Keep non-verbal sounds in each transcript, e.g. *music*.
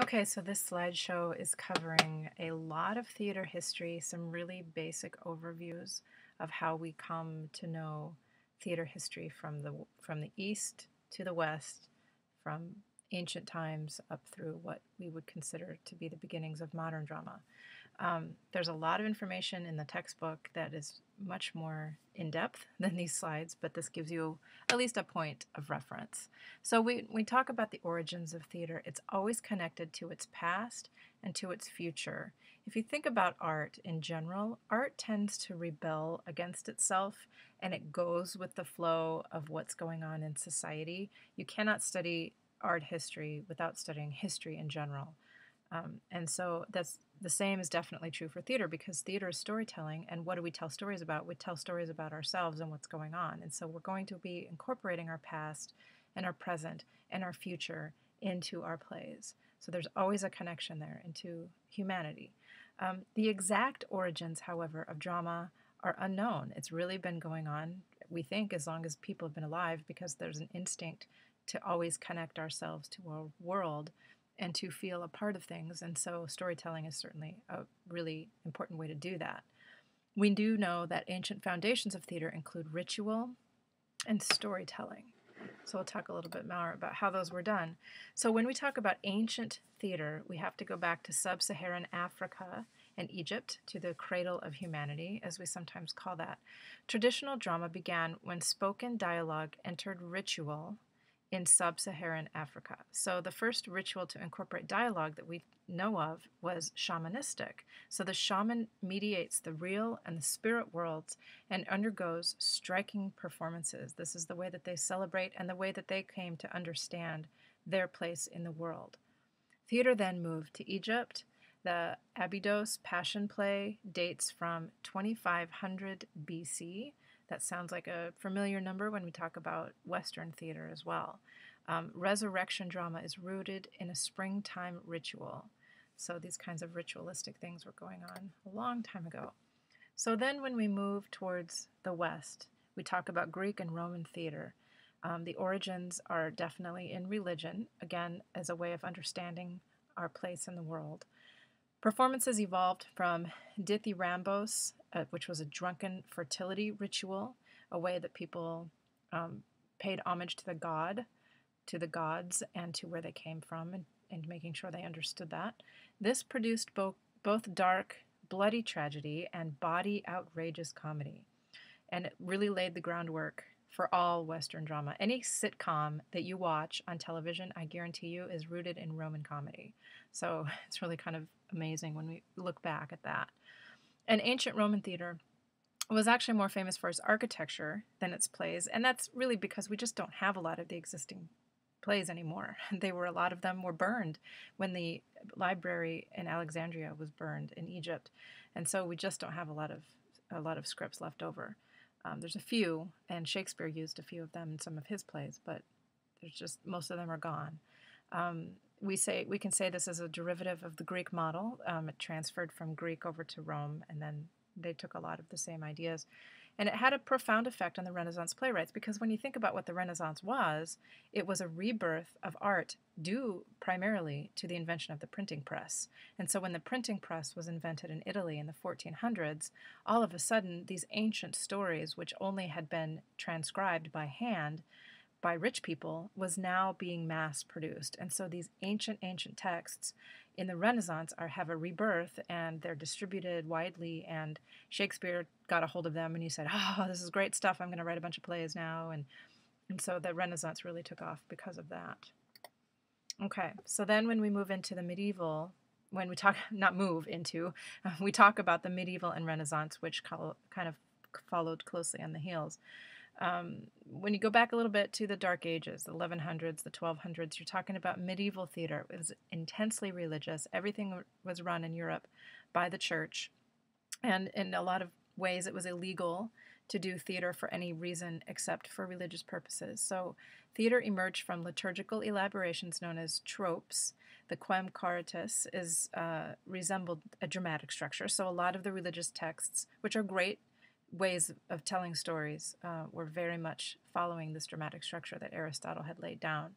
Okay, so this slideshow is covering a lot of theater history, some really basic overviews of how we come to know theater history from the from the east to the west, from ancient times up through what we would consider to be the beginnings of modern drama. Um, there's a lot of information in the textbook that is much more in depth *laughs* than these slides, but this gives you at least a point of reference. So we, we talk about the origins of theater. It's always connected to its past and to its future. If you think about art in general, art tends to rebel against itself and it goes with the flow of what's going on in society. You cannot study art history without studying history in general. Um, and so that's the same is definitely true for theater because theater is storytelling. And what do we tell stories about? We tell stories about ourselves and what's going on. And so we're going to be incorporating our past and our present and our future into our plays. So there's always a connection there into humanity. Um, the exact origins, however, of drama are unknown. It's really been going on, we think, as long as people have been alive because there's an instinct to always connect ourselves to our world and to feel a part of things. And so storytelling is certainly a really important way to do that. We do know that ancient foundations of theater include ritual and storytelling. So we'll talk a little bit more about how those were done. So when we talk about ancient theater, we have to go back to sub Saharan Africa and Egypt, to the cradle of humanity, as we sometimes call that. Traditional drama began when spoken dialogue entered ritual in sub Saharan Africa. So, the first ritual to incorporate dialogue that we know of was shamanistic. So, the shaman mediates the real and the spirit worlds and undergoes striking performances. This is the way that they celebrate and the way that they came to understand their place in the world. Theater then moved to Egypt. The Abydos Passion Play dates from 2500 BC that sounds like a familiar number when we talk about Western theater as well. Um, resurrection drama is rooted in a springtime ritual. So these kinds of ritualistic things were going on a long time ago. So then when we move towards the West, we talk about Greek and Roman theater. Um, the origins are definitely in religion, again, as a way of understanding our place in the world. Performances evolved from dithyrambos, uh, which was a drunken fertility ritual, a way that people um, paid homage to the god, to the gods, and to where they came from, and, and making sure they understood that. This produced both, both dark, bloody tragedy and bawdy outrageous comedy. And it really laid the groundwork for all Western drama. Any sitcom that you watch on television, I guarantee you, is rooted in Roman comedy. So *laughs* it's really kind of amazing when we look back at that. And ancient Roman theater was actually more famous for its architecture than its plays, and that's really because we just don't have a lot of the existing plays anymore. *laughs* They were a lot of them were burned when the library in Alexandria was burned in Egypt, and so we just don't have a lot of a lot of scripts left over. Um, there's a few, and Shakespeare used a few of them in some of his plays, but there's just most of them are gone. Um, we say we can say this is a derivative of the Greek model. Um, it transferred from Greek over to Rome, and then they took a lot of the same ideas. And it had a profound effect on the Renaissance playwrights because when you think about what the Renaissance was, it was a rebirth of art due primarily to the invention of the printing press. And so when the printing press was invented in Italy in the 1400s, all of a sudden these ancient stories, which only had been transcribed by hand, by rich people was now being mass produced. And so these ancient, ancient texts in the Renaissance are have a rebirth and they're distributed widely. And Shakespeare got a hold of them and he said, *laughs* Oh, this is great stuff. I'm going to write a bunch of plays now. And, and so the Renaissance really took off because of that. Okay, so then when we move into the medieval, when we talk, *laughs* not move into, *laughs* we talk about the medieval and Renaissance, which kind of followed closely on the heels. Um, when you go back a little bit to the Dark Ages, the 1100s, the 1200s, you're talking about medieval theater. It was intensely religious. Everything was run in Europe by the church. And in a lot of ways, it was illegal to do theater for any reason except for religious purposes. So, theater emerged from liturgical elaborations known as tropes. The Quem quaeritis is uh, resembled a dramatic structure. So, a lot of the religious texts, which are great ways of telling stories uh, were very much following this dramatic structure that Aristotle had laid down.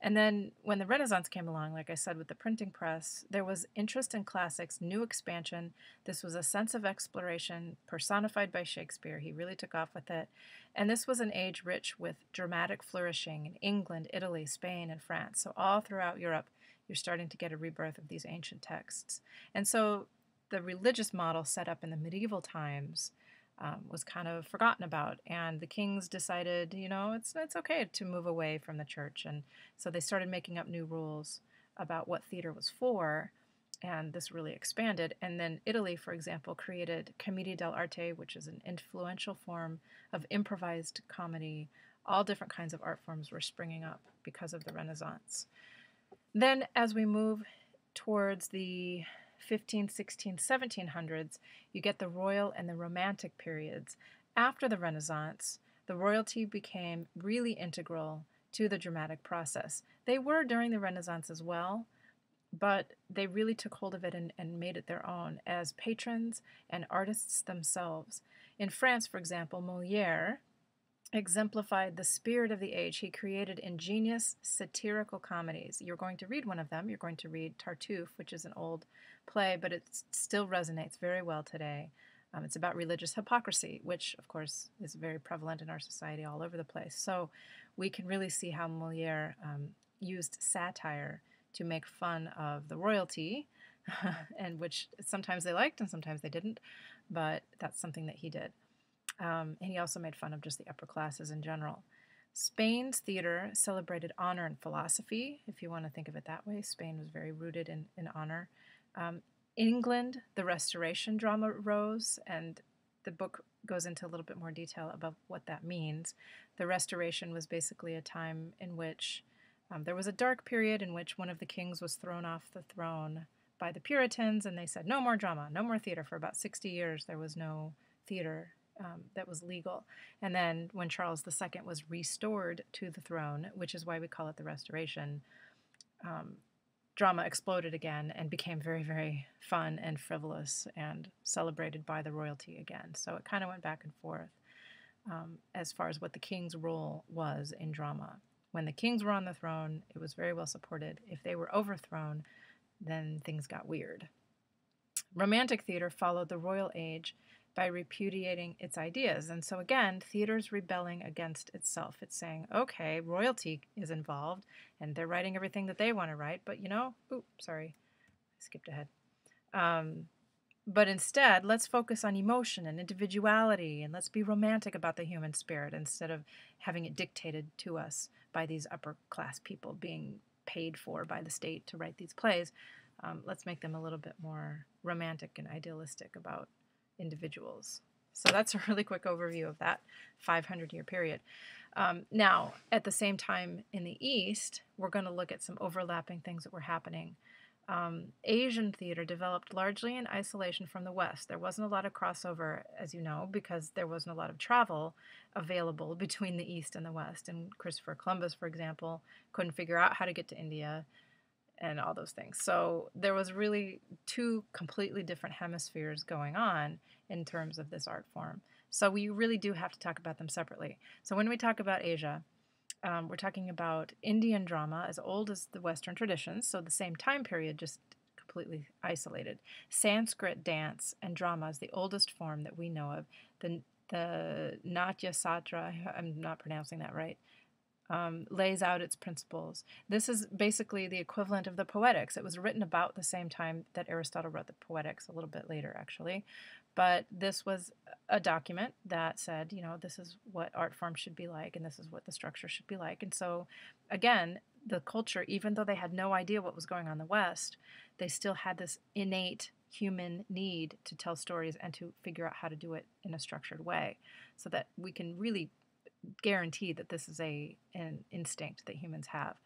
And then when the Renaissance came along, like I said, with the printing press, there was interest in classics, new expansion. This was a sense of exploration personified by Shakespeare. He really took off with it. And this was an age rich with dramatic flourishing in England, Italy, Spain, and France. So, all throughout Europe, you're starting to get a rebirth of these ancient texts. And so, the religious model set up in the medieval times um, was kind of forgotten about, and the kings decided, you know, it's it's okay to move away from the church, and so they started making up new rules about what theater was for, and this really expanded. And then Italy, for example, created Commedia dell'arte, which is an influential form of improvised comedy. All different kinds of art forms were springing up because of the Renaissance. Then, as we move towards the 15, 16, 1700s, you get the royal and the romantic periods. After the Renaissance, the royalty became really integral to the dramatic process. They were during the Renaissance as well, but they really took hold of it and, and made it their own as patrons and artists themselves. In France, for example, Moliere exemplified the spirit of the age. He created ingenious satirical comedies. You're going to read one of them. You're going to read Tartuffe, which is an old play, but it still resonates very well today. Um, it's about religious hypocrisy, which, of course, is very prevalent in our society all over the place. So we can really see how Moliere um, used satire to make fun of the royalty, *laughs* and which sometimes they liked and sometimes they didn't, but that's something that he did. Um, and he also made fun of just the upper classes in general. Spain's theater celebrated honor and philosophy, if you want to think of it that way. Spain was very rooted in, in honor. Um, England, the Restoration drama rose, and the book goes into a little bit more detail about what that means. The Restoration was basically a time in which um, there was a dark period in which one of the kings was thrown off the throne by the Puritans, and they said, no more drama, no more theater. For about 60 years, there was no theater um, that was legal. And then when Charles II was restored to the throne, which is why we call it the Restoration, um, drama exploded again and became very, very fun and frivolous and celebrated by the royalty again. So it kind of went back and forth um, as far as what the king's role was in drama. When the kings were on the throne, it was very well supported. If they were overthrown, then things got weird. Romantic theater followed the royal age by repudiating its ideas. And so, again, theater's rebelling against itself. It's saying, okay, royalty is involved and they're writing everything that they want to write, but you know, oop, sorry, I skipped ahead. Um, but instead, let's focus on emotion and individuality and let's be romantic about the human spirit instead of having it dictated to us by these upper class people being paid for by the state to write these plays. Um, let's make them a little bit more romantic and idealistic about individuals. So that's a really quick overview of that 500 year period. Um, now, at the same time in the East, we're going to look at some overlapping things that were happening. Um, Asian theater developed largely in isolation from the West. There wasn't a lot of crossover, as you know, because there wasn't a lot of travel available between the East and the West. And Christopher Columbus, for example, couldn't figure out how to get to India and all those things. So there was really two completely different hemispheres going on in terms of this art form. So we really do have to talk about them separately. So when we talk about Asia, um, we're talking about Indian drama as old as the Western traditions, so the same time period, just completely isolated. Sanskrit dance and drama is the oldest form that we know of. The the Natya Satra, I'm not pronouncing that right, um, lays out its principles. This is basically the equivalent of the Poetics. It was written about the same time that Aristotle wrote the Poetics, a little bit later, actually. But this was a document that said, you know, this is what art form should be like, and this is what the structure should be like. And so, again, the culture, even though they had no idea what was going on in the West, they still had this innate human need to tell stories and to figure out how to do it in a structured way so that we can really guarantee that this is a an instinct that humans have.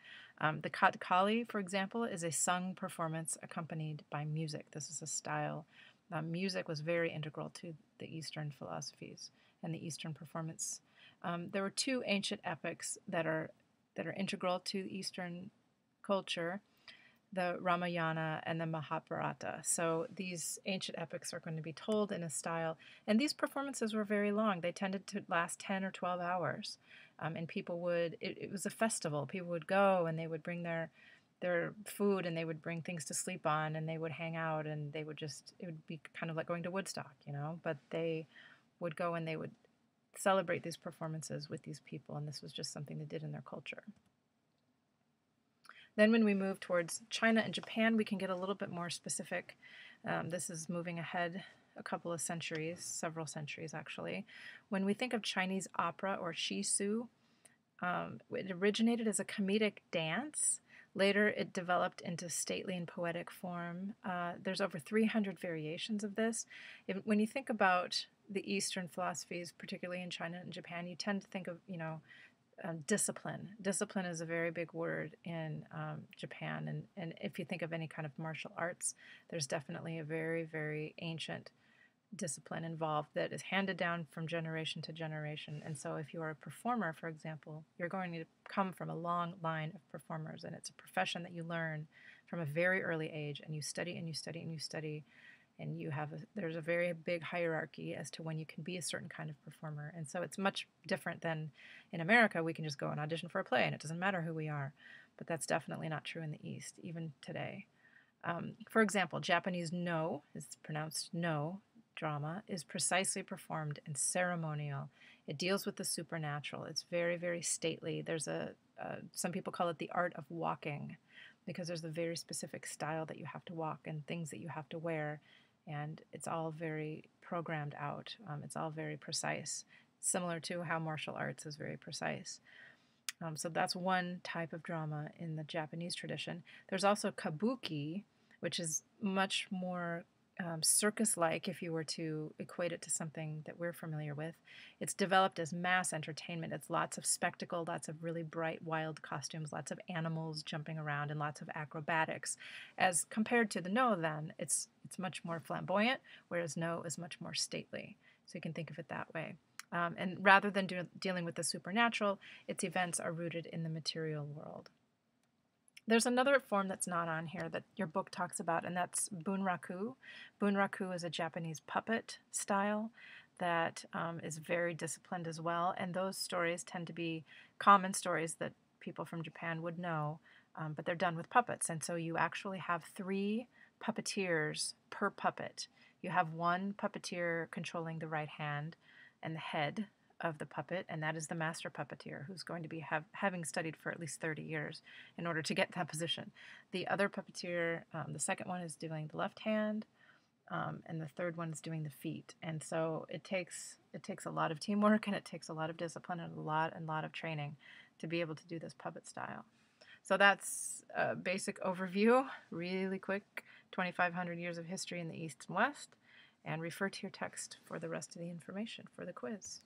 Um, the Kathakali, for example, is a sung performance accompanied by music. This is a style. Um, music was very integral to the Eastern philosophies and the Eastern performance. Um, there were two ancient epics that are that are integral to Eastern culture. The Ramayana and the Mahabharata. So these ancient epics are going to be told in a style, and these performances were very long. They tended to last 10 or 12 hours. Um, and people would, it, it was a festival. People would go and they would bring their their food and they would bring things to sleep on and they would hang out and they would just it would be kind of like going to Woodstock, you know, but they would go and they would celebrate these performances with these people and this was just something they did in their culture. Then when we move towards China and Japan, we can get a little bit more specific. Um, this is moving ahead a couple of centuries, several centuries actually. When we think of Chinese opera or xiqu, um, it originated as a comedic dance. Later, it developed into stately and poetic form. Uh, there's over 300 variations of this. If, when you think about the Eastern philosophies, particularly in China and Japan, you tend to think of, you know, um, discipline. Discipline is a very big word in um, Japan, and, and if you think of any kind of martial arts, there's definitely a very, very ancient discipline involved that is handed down from generation to generation. And so, if you are a performer, for example, you're going to come from a long line of performers, and it's a profession that you learn from a very early age, and you study and you study and you study and you have a, there's a very big hierarchy as to when you can be a certain kind of performer. And so it's much different than in america we can just go and audition for a play and it doesn't matter who we are. But that's definitely not true in the east even today. Um, for example japanese no is pronounced no drama is precisely performed and ceremonial. It deals with the supernatural. It's very very stately. There's a uh, some people call it the art of walking because there's a very specific style that you have to walk and things that you have to wear and it's all very programmed out. Um, it's all very precise, similar to how martial arts is very precise. Um, so that's one type of drama in the Japanese tradition. There's also kabuki, which is much more um, circus like if you were to equate it to something that we're familiar with. It's developed as mass entertainment. It's lots of spectacle, lots of really bright, wild costumes, lots of animals jumping around, and lots of acrobatics. As compared to the No, then, it's, it's much more flamboyant, whereas No is much more stately. So you can think of it that way. Um, and rather than do, dealing with the supernatural, its events are rooted in the material world. There's another form that's not on here that your book talks about, and that's bunraku. Bunraku is a Japanese puppet style that um, is very disciplined as well, and those stories tend to be common stories that people from Japan would know, um, but they're done with puppets, and so you actually have three puppeteers per puppet. You have one puppeteer controlling the right hand and the head of the puppet, and that is the master puppeteer, who's going to be have, having studied for at least 30 years in order to get that position. The other puppeteer, um, the second one is doing the left hand, um, and the third one is doing the feet. And so it takes it takes a lot of teamwork and it takes a lot of discipline and a lot and lot of training to be able to do this puppet style. So that's a basic overview, really quick, 2,500 years of history in the East and West, and refer to your text for the rest of the information for the quiz.